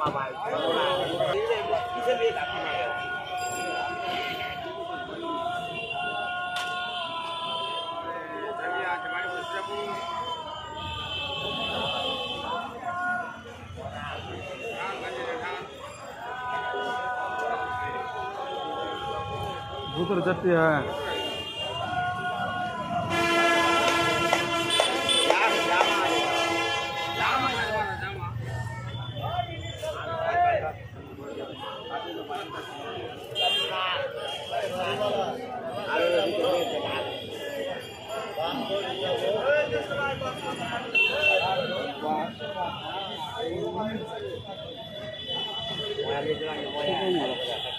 Babay. Isa din ako na yun. Bhuntar चट्टी है Wala